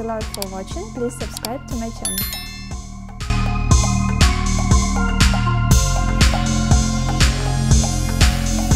you lot for watching. Please subscribe to my channel.